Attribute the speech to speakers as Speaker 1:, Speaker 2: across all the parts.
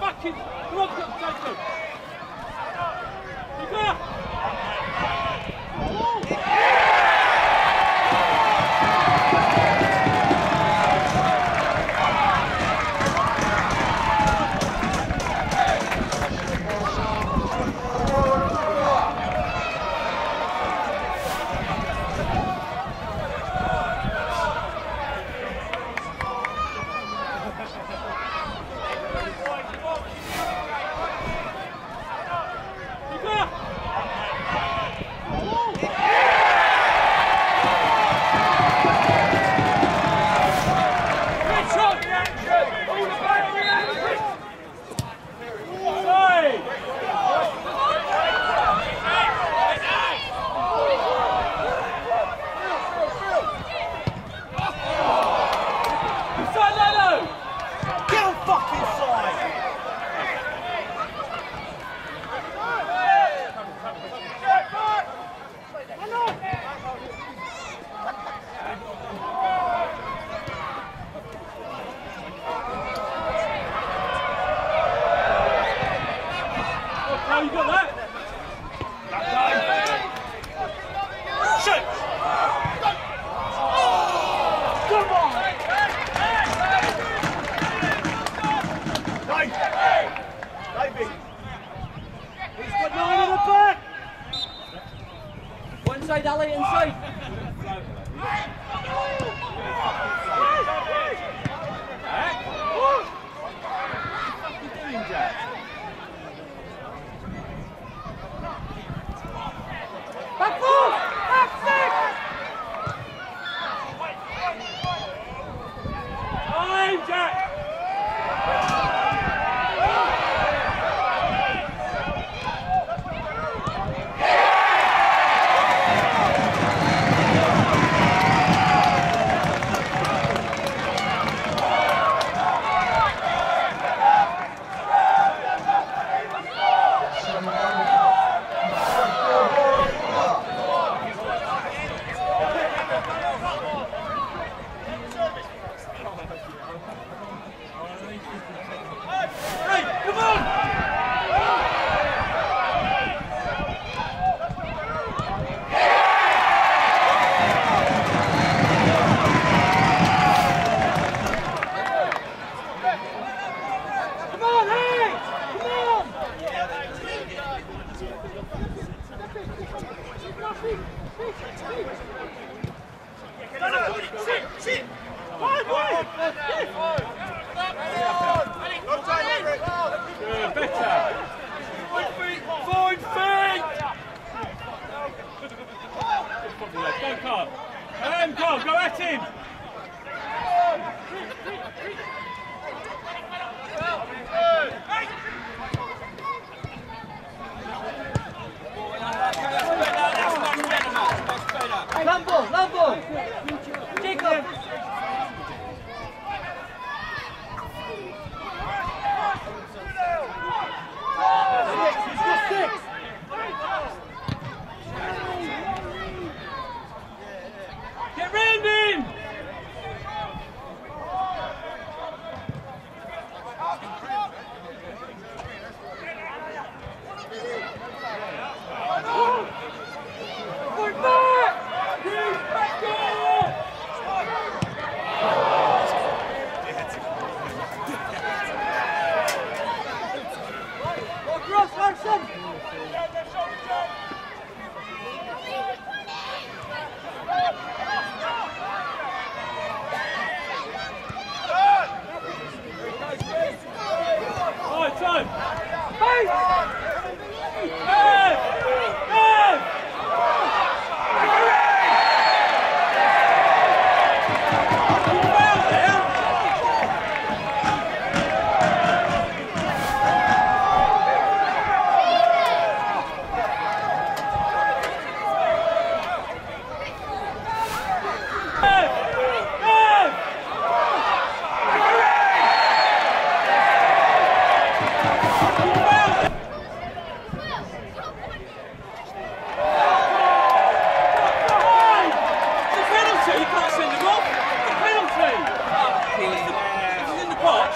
Speaker 1: Fucking... Come on, Jason! Carl,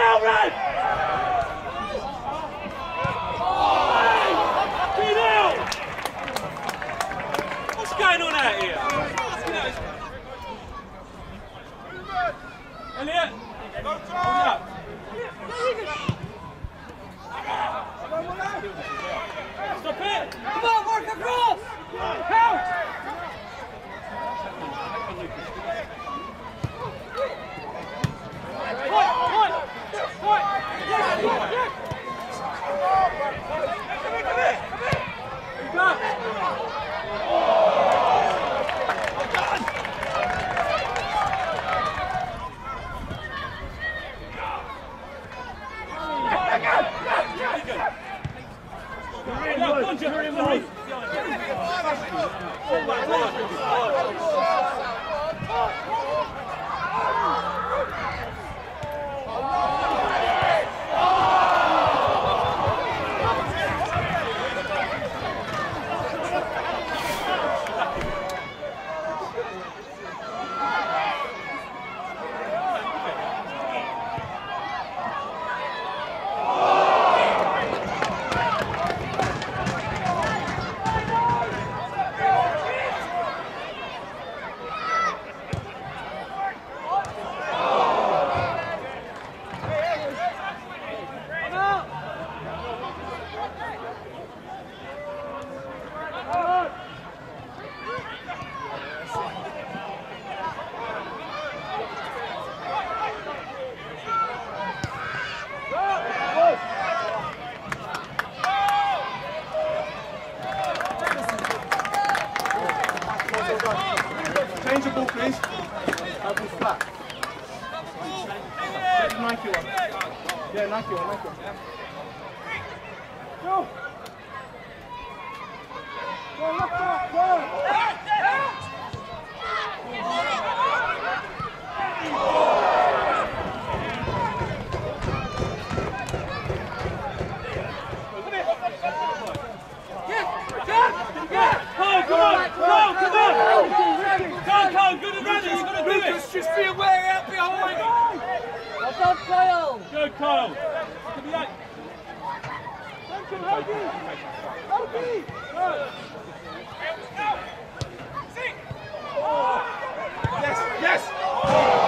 Speaker 1: Out, Get out! What's going on out here? Elliot! Hold up. Stop it!
Speaker 2: Come on, work across! Count!
Speaker 1: Yeah,
Speaker 3: Nike one. Yeah, Nike one, Nike one. Go! Go, left back, go!
Speaker 1: Come
Speaker 3: just be aware
Speaker 2: Kyle!
Speaker 1: Go, Kyle! To the eight.
Speaker 3: Yes, yes! Rhino!